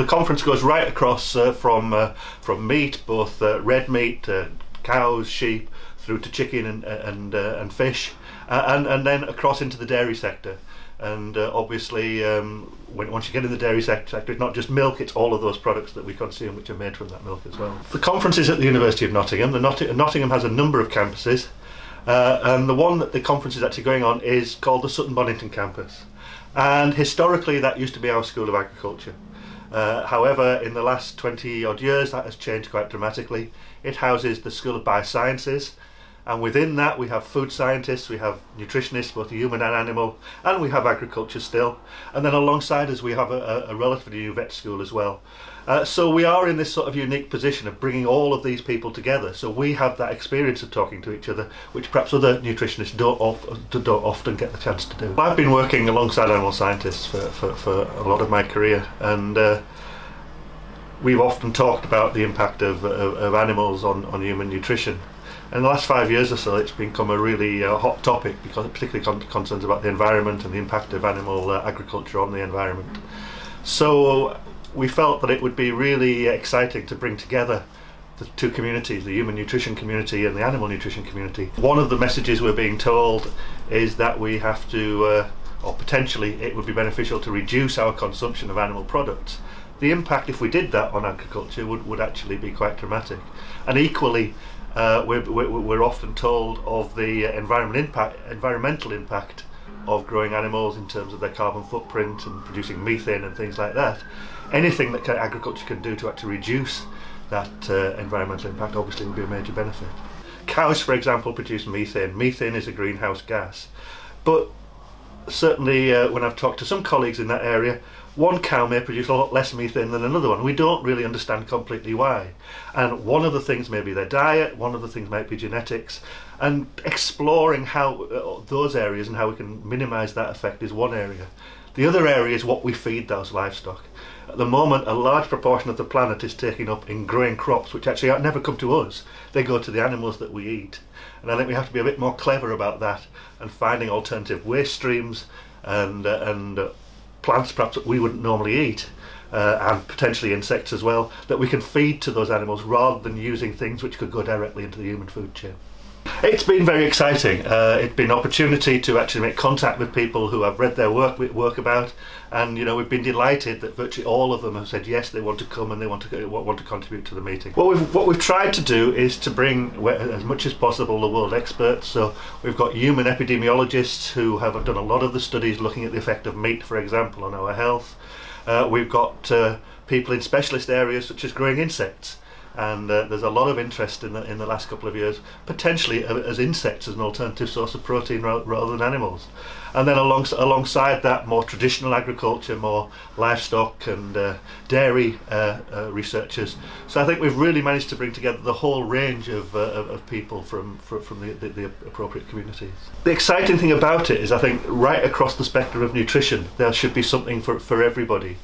The conference goes right across uh, from uh, from meat, both uh, red meat, uh, cows, sheep, through to chicken and and uh, and fish, uh, and and then across into the dairy sector. And uh, obviously, um, when, once you get in the dairy sector, it's not just milk; it's all of those products that we consume, which are made from that milk as well. The conference is at the University of Nottingham. The Not- Nottingham has a number of campuses, uh, and the one that the conference is actually going on is called the Sutton Bonington campus. And historically, that used to be our School of Agriculture. Uh, however, in the last 20 odd years, that has changed quite dramatically. It houses the School of Biosciences, and within that, we have food scientists, we have nutritionists, both human and animal, and we have agriculture still. And then alongside us, we have a, a relatively new vet school as well. Uh, so we are in this sort of unique position of bringing all of these people together. So we have that experience of talking to each other, which perhaps other nutritionists don't, of, don't often get the chance to do. I've been working alongside animal scientists for, for, for a lot of my career, and uh, we've often talked about the impact of, of, of animals on, on human nutrition in the last five years or so, it's become a really uh, hot topic because particularly con- concerns about the environment and the impact of animal uh, agriculture on the environment. So we felt that it would be really exciting to bring together the two communities, the human nutrition community and the animal nutrition community. One of the messages we're being told is that we have to, uh, or potentially it would be beneficial to reduce our consumption of animal products. The impact, if we did that on agriculture, would, would actually be quite dramatic. And equally, uh, we're, we're, often told of the environment impact, environmental impact of growing animals in terms of their carbon footprint and producing methane and things like that. Anything that agriculture can do to actually reduce that uh, environmental impact obviously would be a major benefit. Cows, for example, produce methane. Methane is a greenhouse gas. But certainly uh, when I've talked to some colleagues in that area, one cow may produce a lot less methane than another one. We don't really understand completely why. And one of the things may be their diet, one of the things might be genetics, and exploring how uh, those areas and how we can minimize that effect is one area. The other area is what we feed those livestock. At the moment, a large proportion of the planet is taken up in growing crops, which actually never come to us. They go to the animals that we eat. And I think we have to be a bit more clever about that and finding alternative waste streams and, uh, and uh, plants perhaps that we wouldn't normally eat. Uh, and potentially insects as well, that we can feed to those animals rather than using things which could go directly into the human food chain. It's been very exciting. Uh, it's been an opportunity to actually make contact with people who I've read their work work about, and you know we've been delighted that virtually all of them have said yes, they want to come and they want to want to contribute to the meeting. What we've what we've tried to do is to bring as much as possible the world experts. So we've got human epidemiologists who have done a lot of the studies looking at the effect of meat, for example, on our health. Uh, we've got uh, people in specialist areas such as growing insects and uh, there's a lot of interest in the in the last couple of years, potentially as insects as an alternative source of protein rather than animals. And then along, alongside that, more traditional agriculture, more livestock and uh, dairy uh, uh, researchers. So I think we've really managed to bring together the whole range of, uh, of, of, people from, from, from the, the, the, appropriate communities. The exciting thing about it is I think right across the spectrum of nutrition, there should be something for, for everybody.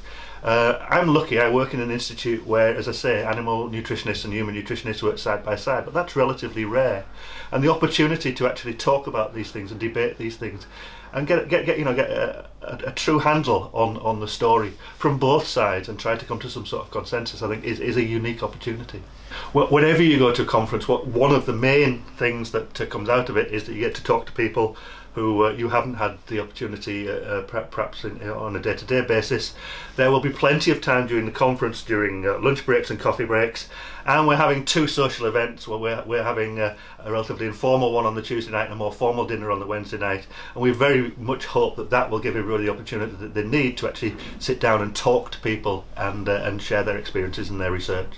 Uh, I'm lucky, I work in an institute where, as I say, animal nutritionists and human nutritionists work side by side, but that's relatively rare. And the opportunity to actually talk about these things and debate these things and get, get, get you know, get a, a, a, true handle on, on the story from both sides and try to come to some sort of consensus, I think, is, is a unique opportunity. Whenever you go to a conference, what, one of the main things that comes out of it is that you get to talk to people who uh, you haven't had the opportunity, uh, uh perhaps in, on a day-to-day basis. There will be plenty of time during the conference, during uh, lunch breaks and coffee breaks, and we're having two social events where we're, we're having a, a, relatively informal one on the Tuesday night and a more formal dinner on the Wednesday night. And we very much hope that that will give everybody the opportunity that they need to actually sit down and talk to people and, uh, and share their experiences and their research.